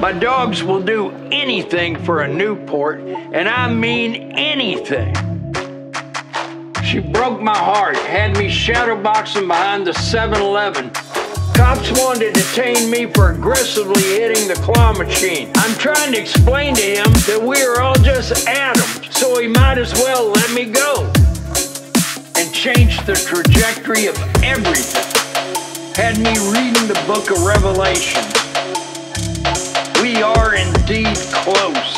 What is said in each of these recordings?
My dogs will do anything for a Newport, and I mean anything. She broke my heart, had me shadowboxing behind the 7 Eleven. Cops wanted to detain me for aggressively hitting the claw machine. I'm trying to explain to him that we are all just atoms, so he might as well let me go. And change the trajectory of everything. Had me reading the book of Revelation. We are indeed close.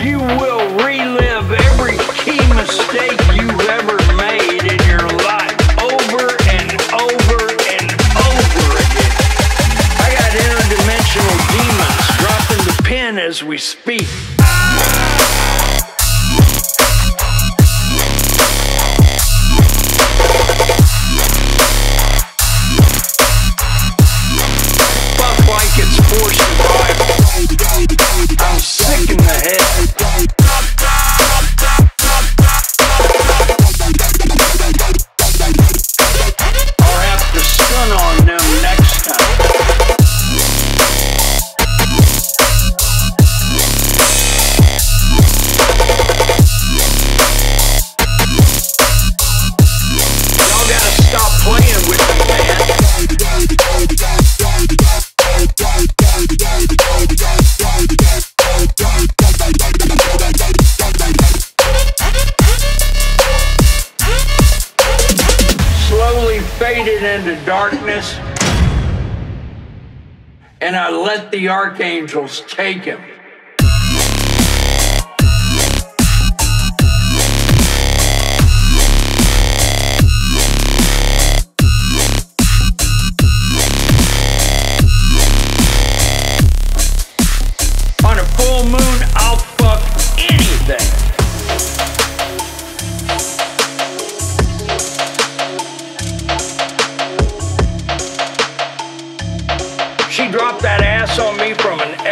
You will relive every key mistake you've ever made in your life over and over and over again. I got interdimensional demons dropping the pin as we speak. Faded into darkness, and I let the archangels take him.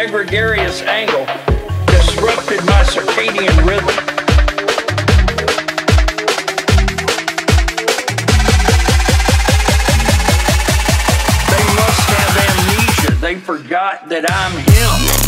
Egregious angle, disrupted my circadian rhythm. They must have amnesia. They forgot that I'm him.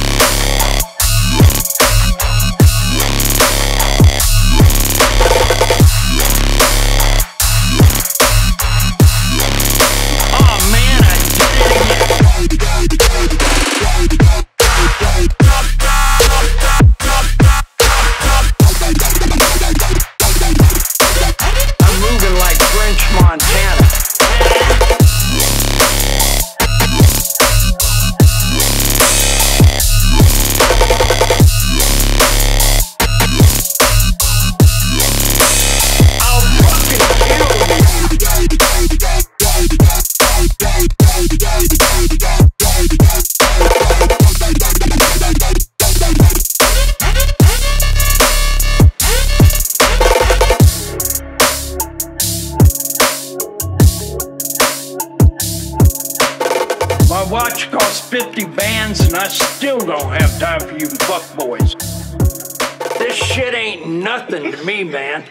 My watch costs 50 bands and I still don't have time for you fuckboys. This shit ain't nothing to me, man.